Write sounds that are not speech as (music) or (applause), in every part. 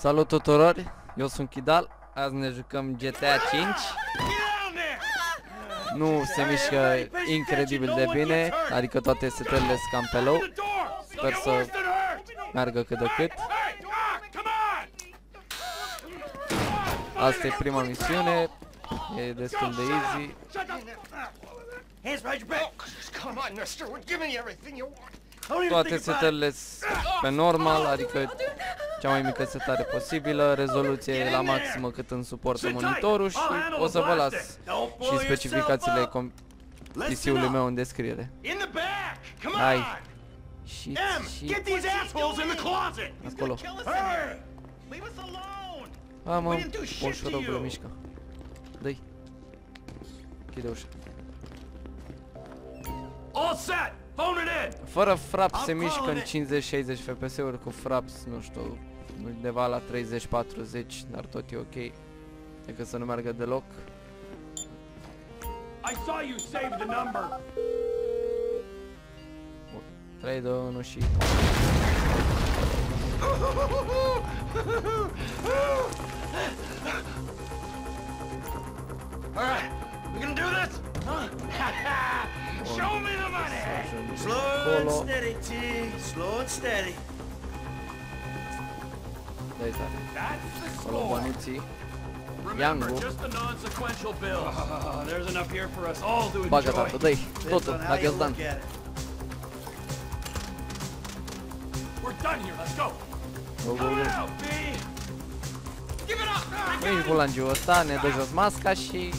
Salut tuturor, eu sunt Kidal, azi ne jucăm GTA 5 Nu se mișcă incredibil de bine, adică toate setările sunt cam pe low Sper să meargă cât de cât Asta e prima misiune, e destul de easy Hands behind your back. Come on, mister. We're giving you everything you want. Toate setările sunt pe normal, adică cea mai mică setare posibilă, rezoluție la maximă cât îmi suportă monitorul și o să vă las. și specificațiile PC-ului meu în descriere. Hai! și, shit. Acolo. A, mă, poșorogule, mișcă. Dă-i. Chide ușa. Fără fraps se mișcă în 50-60 FPS-uri, cu fraps, nu știu, undeva la 30-40, dar tot e ok. Decât să nu meargă deloc. I saw you save the number. 3, 2, 1 și... All right, we gonna do this? Huh? (laughs) Show me the money. Slow Acolo. and steady, T. Slow and steady. Dai tare. Acolo bănuții. Yangu. Bagă tată, dă-i. Totul, la găzdan. Go, go, go. Ești bulangiu ăsta, ne dă jos masca și...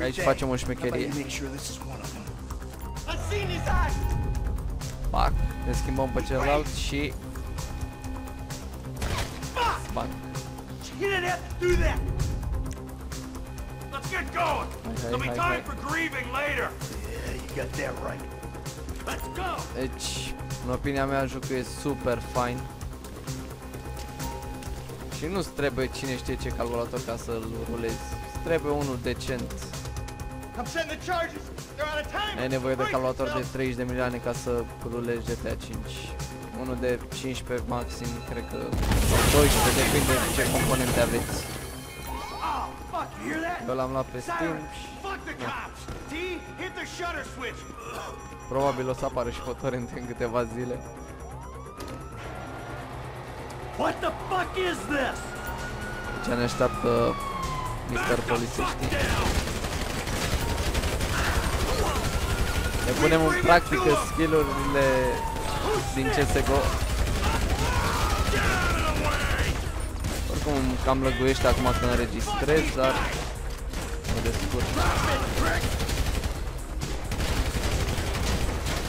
Aici facem o șmecherie. I've seen his eyes! Pac, ne schimbăm pe celălalt și... Fuck. Bang. You didn't have to do that. Let's get going. Hai, There'll be hai, time hai. for grieving later. Yeah, you got that right. Let's go. Deci, în opinia mea, jocul e super fain. Și nu-ți trebuie cine știe ce calculator ca să-l rulezi. Îți trebuie unul decent. I'm setting the charges. They're on a timer. Ai nevoie de Brace calculator de yourself. 30 de milioane ca să rulezi GTA 5. Unul de 15 maxim, cred că sau 12, depinde de ce componente aveți. Oh, fuck, you hear that? Eu l-am luat pe Steam Sirens. și Fuck the cops. T, hit the shutter switch. probabil o să apară și pe torrent în câteva zile. What the fuck is this? Ce ne așteaptă Mr. Polițiști. Ne punem în practică skill-urile din CSGO. Oricum cam lăguiește acum când înregistrez, dar mă descurc.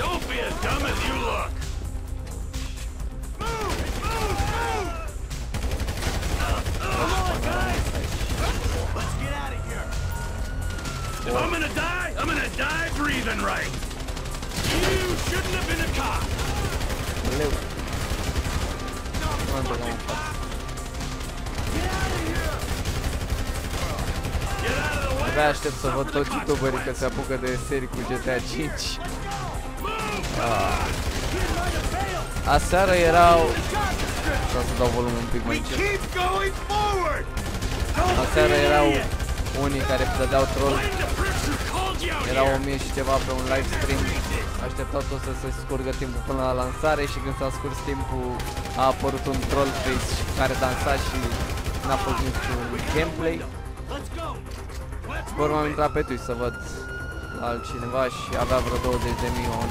Don't be as dumb as you look. Move, move, move. Come on, guys. Let's get out of here. If I'm gonna die, I'm gonna die breathing right shouldn't have been a car. Valeu. Manda lá. Abia aștept să văd toți youtuberii că se apucă de serii cu GTA 5 ah. Aseară erau... Vreau să dau volumul un pic mai încet Aseară erau unii care dădeau troll Erau 1000 și ceva pe un live stream Așteptau tot să se scurgă timpul până la lansare și când s-a scurs timpul a apărut un troll face care dansa și n-a fost niciun gameplay. Let's go. Let's Pe urmă am move it. intrat pe Twitch să văd la altcineva și avea vreo 20 de mii on.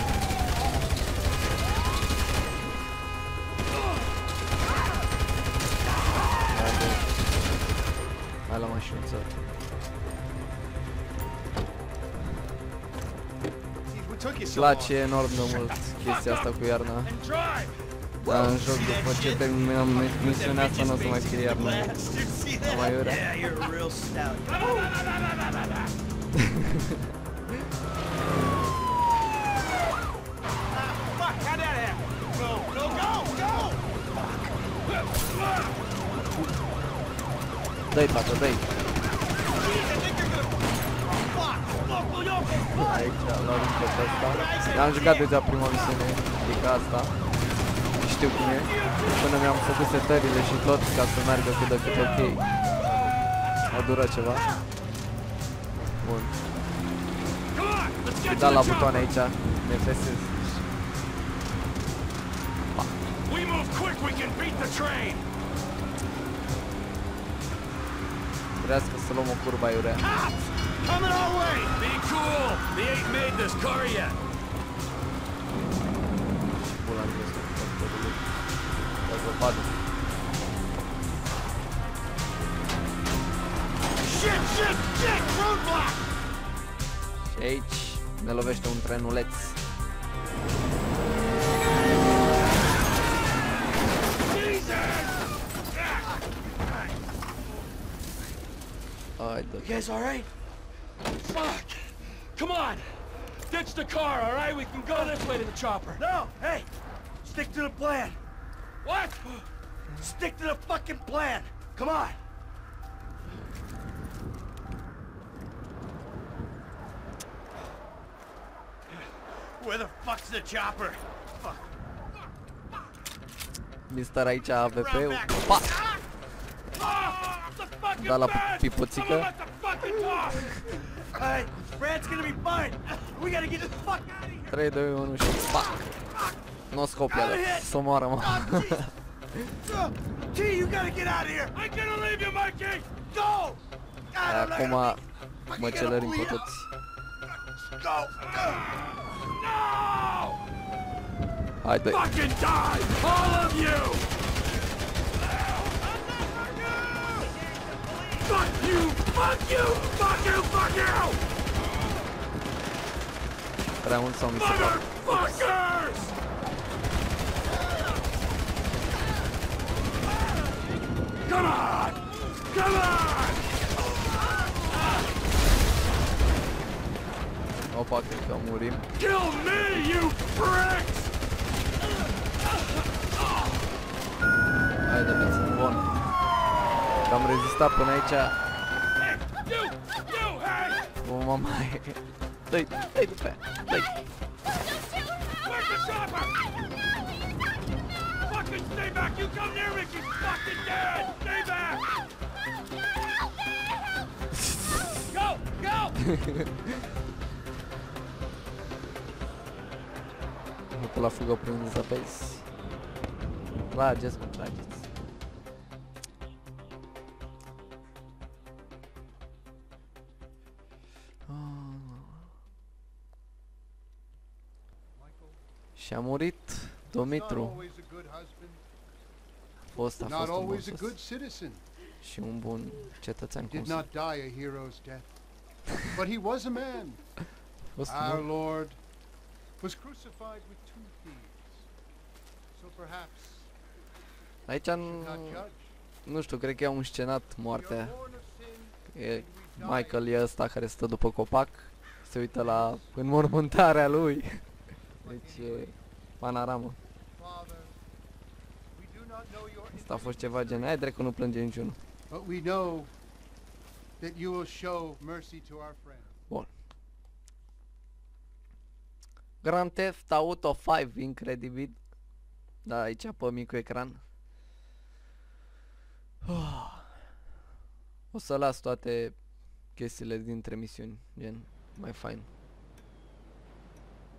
Hai, bă. Hai la mașinuță. Place enorm de mult chestia asta cu iarna. And drive. Dar în joc după ce terminăm misiunea asta nu o să mai fie iarna. Did you see that? Mai urea. Yeah, you're a look! Aici, la un pe ăsta. Am jucat deja prima misiune, e ca asta. știu cum e. Până mi-am făcut setările și tot ca să meargă cât de cât ok. A durat ceva. Bun. Come on, let's get to Da the la chopper. butoane aici. Nefesez. We move quick, we can beat the train. Trească să luăm o curbă aiurea. Cops! Coming our way! Be cool! They ain't made this car yet. Pula în restul transportului. O zăpadă. Shit, shit, shit! Roadblock! Și aici ne lovește un trenuleț. Hai You de guys all right? Fuck! Come on! Ditch the car, all right? We can go this way to the chopper. No, hey! Stick to the plan. What? Stick to the fucking plan. Come on. Where the fuck's the chopper? Fuck. Mister aici AVP-ul. Pa! Ah, the Da la bed! 3, 2, 1 și pac. Nu scop ele, să moară, mă. Key, you gotta Acum măcelărim pe toți. Go. Fucking die, all of you! Fuck you! Fuck you! Fuck you! Fuck you! Sau mi se pare. Motherfuckers! Come on! Come on! Opa, cred că murim. Kill me, you pricks! Haide, beți. Bun. Că Am rezistat până aici. O, mama, dă-i, dă-i după dă-i. Vou pular fogão pra um dos rapazes. Lá, Jasmine, lá, Jasmine. Și a murit not Dumitru, always a good husband, fost a not fost un bun always a sos good citizen. și un bun cetățean cum Did să not die a hero's death. But he was a man. (laughs) fost Our un Lord was crucified with two thieves. So perhaps Aici not n- judge. nu știu, cred că i-au înscenat We are moartea. born of sin, E and we die Michael e ăsta care stă după copac, se uită la înmormântarea lui. Deci e panoramă. Father, we do not know your Asta a fost ceva gen, ai drept că nu plânge niciunul. But we know that you will show mercy to our friend. Grand Theft Auto 5, incredibil. Da, aici pe micul ecran. O să las toate chestiile dintre misiuni, gen, mai fain.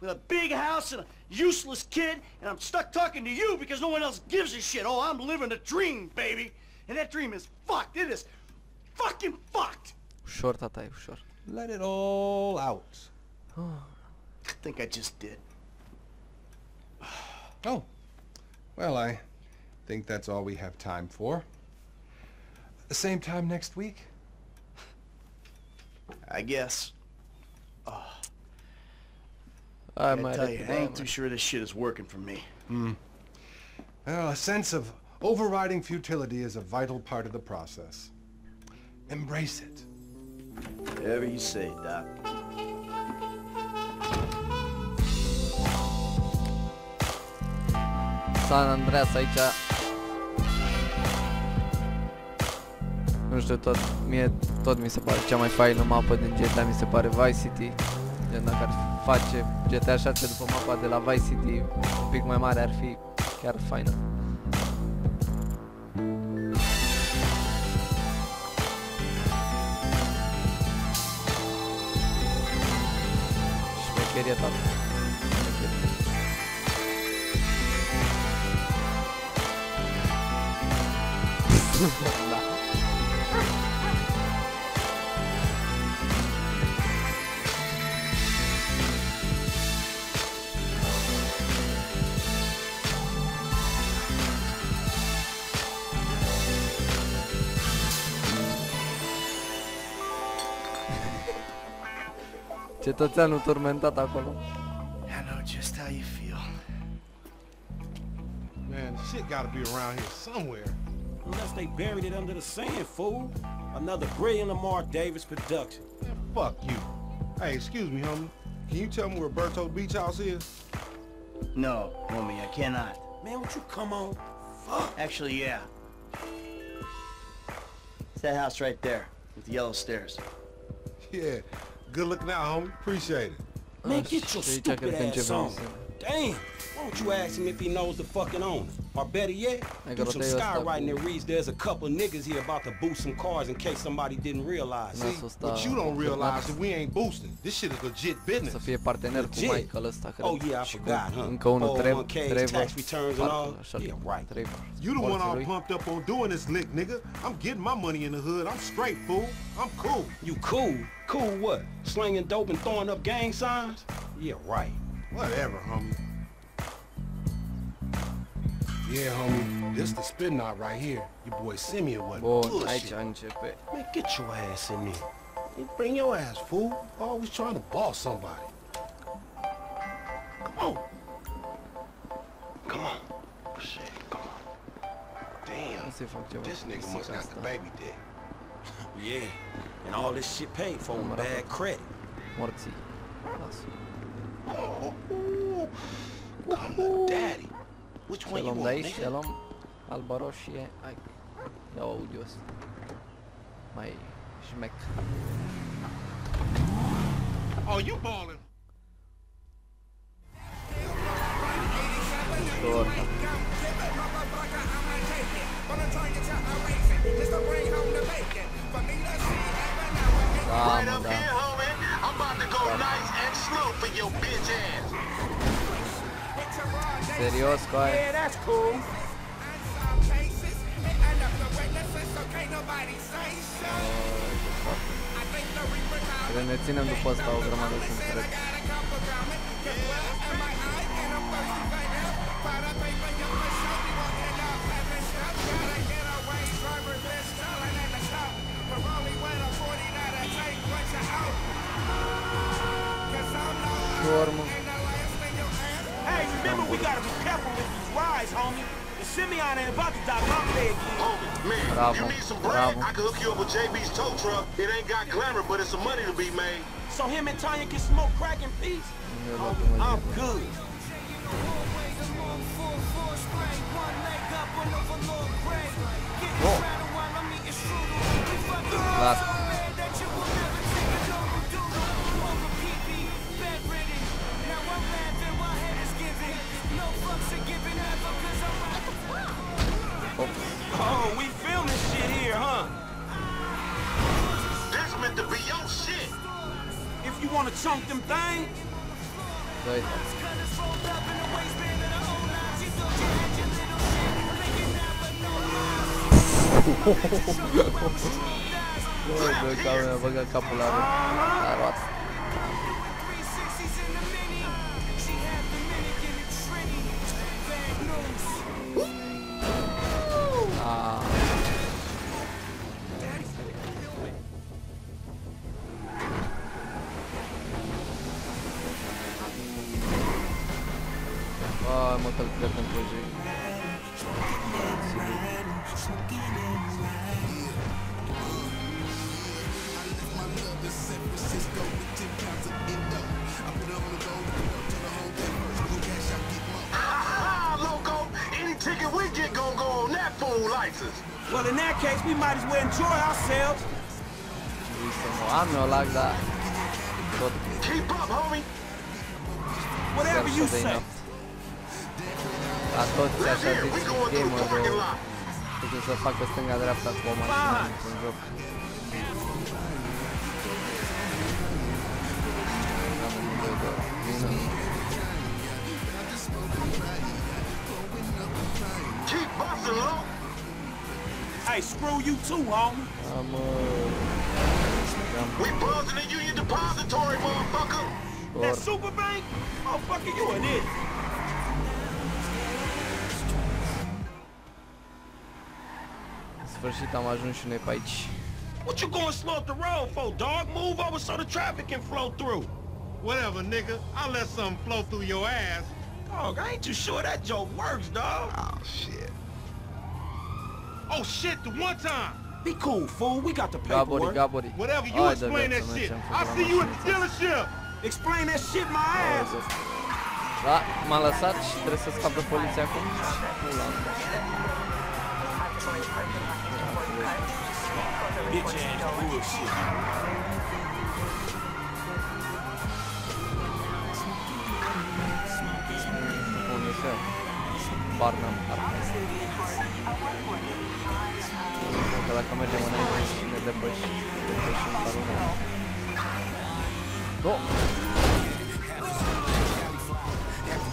With a big house and a useless kid, and I'm stuck talking to you because no one else gives a shit. Oh, I'm living a dream, baby. And that dream is fucked. It is fucking fucked. Ușor, tata, e ușor. Let it all out. I think I just did. (sighs) Oh. Well, I think that's all we have time for. The same time next week? I guess. (sighs) Hai I mai tell you, I ain't too sure this shit is working for me. Hmm. Well, a sense of overriding futility is a vital part of the process. Embrace it. Whatever you say, Doc. San Andreas aici Nu știu, tot, mie tot mi se pare cea mai faină mapă din GTA, mi se pare Vice City Gen dacă ar face GTA 6 după mapa de la Vice City un pic mai mare ar fi chiar faină Șmecherie tată Șmecherie. da. (laughs) Cetățeanul turmentat acolo. I know just how you feel. Man, shit gotta be around here somewhere. Unless they buried it under the sand, fool. Another brilliant Lamar Davis production. Man, fuck you. Hey, excuse me, homie. Can you tell me where Berto's beach house is? No, homie, I cannot. Man, would you come on? Fuck. Actually, yeah. It's that house right there with the yellow stairs. Yeah. Good looking out, homie. Appreciate it. Man, get your Și aici stupid cred ass începem on. Damn. Why don't you ask him if he knows the fucking owner? Or better yet, I do some skywriting stuff. that reads there's a couple niggas here about to boost some cars in case somebody didn't realize. Nasul ăsta But you don't realize turnat that we ain't boosting. This shit is legit business. să fie partener cu Legit. Michael ăsta, cred. Oh, yeah, I forgot, huh? încă unul, Oh, Trev- 1Ks, Trevor. tax returns and all? Parcă așa Yeah, cheamă, right. Trevor. You the one Porții all pumped up on doing this lick, nigga. I'm getting my money in the hood. I'm straight, fool. I'm cool. You cool? Cool what? Slinging dope and throwing up gang signs? Yeah, right. Whatever, homie. Yeah, homie. This the spin knot right here. Your boy Simeon wasn't Bun, bullshit. aici. Man, get your ass in there. You bring your ass, fool. Always trying to boss somebody. Come on. Come on. Shit, come on. Damn. să-i fac ceva. This nigga must got the baby dick. (laughs) Yeah. And all this shit paid for with bad credit. Morții. Lasă. Come to daddy. Which one you luăm de want, aici, să nigga? luăm alba roșie. Hai. Iau audio ăsta. Oh, you balling. Serios, cu aia. Yeah, that's cool. Să ne ținem după asta o grămadă de timp, cred. Ușor, mă. Hey, remember we gotta be careful with these rides, homie. The Simeon ain't about to die my leg again. Homie, man, Bravo, you need some bread? bravo. I can hook you up with JB's tow truck. It ain't got glamour, but it's some money to be made. So him and Tonya can smoke crack in peace? Homie, oh, I'm good. Las. We filming shit here, huh? This meant to be your shit. If you wanna chunk them things, Dă-i. Băi, băi, că mi-a băgat Ai, mă, că-l cred proiect. Ah! Any ticket we get gonna go on that fool license. Well, in that case, we might as well enjoy ourselves. Am eu lag, dar tot Keep up, homie. Whatever you say. Inopt. La toți așa hear it. We zici going through the parking gamer lot. Trebuie să facă stânga-dreapta cu o mașină într-un joc. Am nevoie de mină. Keep busting, low. Hey, screw you too, homie. Am... Am We buzzing the Union Depository, motherfucker. That super bank? Motherfucker, you an idiot. Sfârșit am ajuns și noi pe aici. What you going slow up the road for, dog? Move over so the traffic can flow through. Whatever, nigga. I'll let something flow through your ass. Dog, I ain't too sure that joke works, dog. Oh, shit. Oh shit, the one time. Be cool, fool. We got the paperwork. Gabori. Whatever, you explain that shit. I'll see you at the dealership. Explain that shit my ass. Da, m-a lăsat și trebuie să scap de poliția acum. Pula mea. Bitch ass bullshit. Unde se? Barnum Park. Că depășim,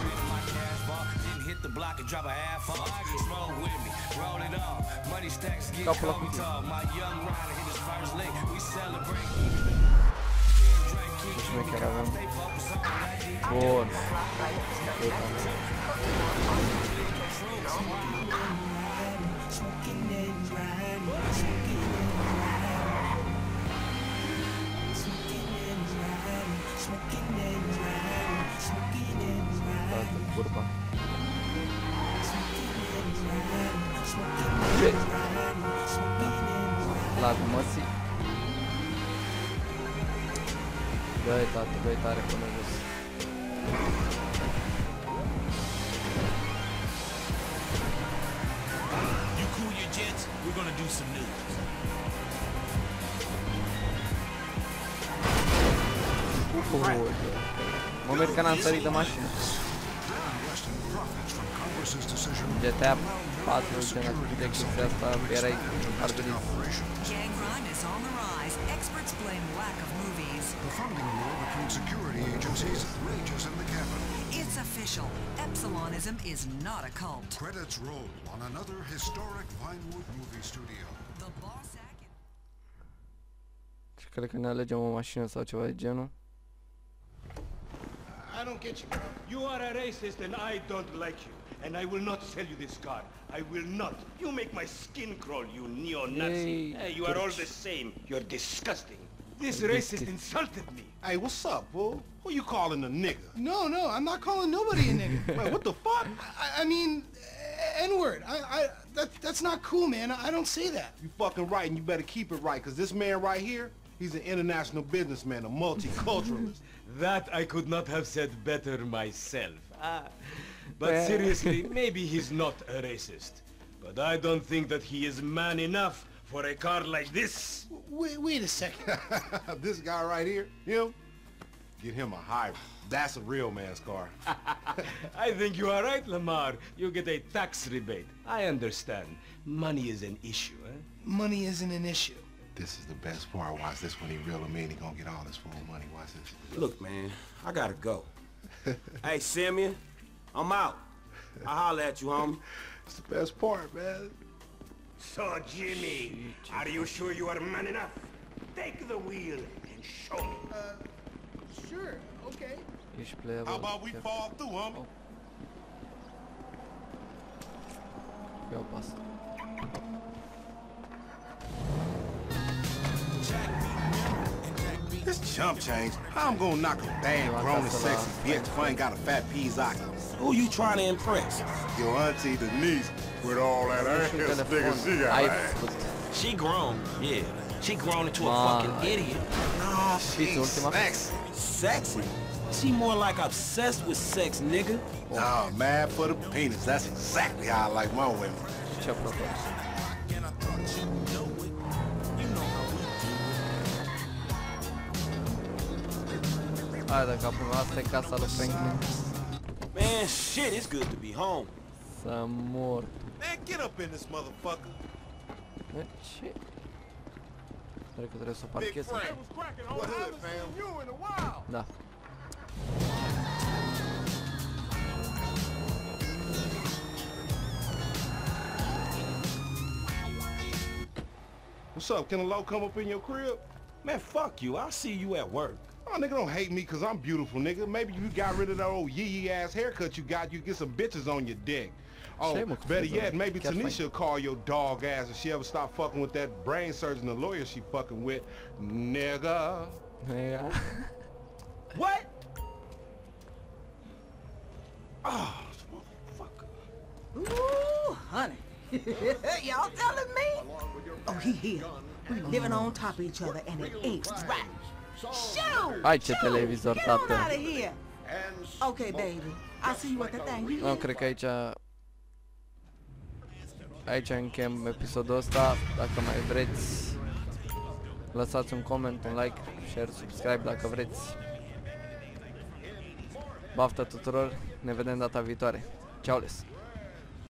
depășim talunul. Do! Da. Eh, Nu mai așa trebuie să vezi. Morți, dă-i. Capul la cutie. Ce șmecher avem. Bun. Uita. Toată curba. Ce? Lag măsii. Dă-i tată, dă-i tare până jos. You cool your jets? We're gonna do some news. Uhu, Mă merg că n-am sărit de mașină. GTA 4 gen atât de chestia asta, erai ardelit. Gang crime is on the rise. Experts blame lack of movies. The funding war between security agencies rages in the capital. It's official. Epsilonism is not a cult. Credits roll on another historic Vinewood movie studio. The boss act. Și cred că ne alegem o mașină sau ceva de genul. I don't get you. You are a racist and I don't like you. And I will not sell you this car. I will not. You make my skin crawl, you neo-Nazi. Hey, Hey, you are all the same. You're disgusting. This racist insulted me. Hey, what's up, bro? Who you calling a nigga? No, no, I'm not calling nobody a nigga. (laughs) Wait, what the fuck? I, I mean, N-word. I, I, that, that's not cool, man. I don't say that. You fucking right, and you better keep it right, because this man right here, he's an international businessman, a multiculturalist. (laughs) That I could not have said better myself. Ah, but seriously, (laughs) maybe he's not a racist. But I don't think that he is man enough for a car like this. Wait, wait a second. (laughs) this guy right here, him, get him a hybrid. That's a real man's car. (laughs) I think you are right, Lamar. You get a tax rebate. I understand. Money is an issue, eh? Money isn't an issue. This is the best part. Watch this when he reel him in. He gonna get all his full money. Watch this. Look, man, I gotta go. hey, Simeon, I'm out. I'll holler at you, homie. It's the best part, man. So, Jimmy, are you sure you are man enough? Take the wheel and show me. Uh, sure, okay. Ești playable. How about we chiar. fall through, homie? Iau pas. This chump change. How I'm gonna knock a bad, You grown and sexy laugh. bitch if I ain't got a fat Pizaki? Who you trying to impress? Your auntie Denise with all that ass Și nigga she got. Ai ass. She grown, yeah. She grown into a fucking idiot. Nah, she's sexy. Sexy? She more like obsessed with sex, nigga. Nah, mad for the penis. That's exactly how I like my women. Ce apropo. Hai de capul meu, Man, shit, it's good to be home. Some more. Man, get up in this motherfucker. Bă, ce? Cred că trebuie să o parchez. What hood, fam? Da. What's up? Can a low come up in your crib? Man, fuck you. I'll see you at work. Oh, nigga, don't hate me because I'm beautiful, nigga. Maybe you got rid of that old yee-yee ass haircut you got, you get some bitches on your dick. Oh, Shame with better yet, maybe Tanisha will call your dog ass if she ever stop fucking with that brain surgeon, the lawyer she fucking with. Nigga. Ia. (laughs) What? Oh, motherfucker. Ooh, honey. (laughs) Y'all telling me? Oh, he here. We living on top of each other and it ain't right. Shoot! Hai ce televizor, Get on tată. out of here. Okay, baby. I'll see you at the thing. You Nu, hear? cred că aici... Aici închem episodul ăsta. Dacă mai vreți, lăsați un coment, un like, share, subscribe dacă vreți. Baftă tuturor, ne vedem data viitoare. Ceau les!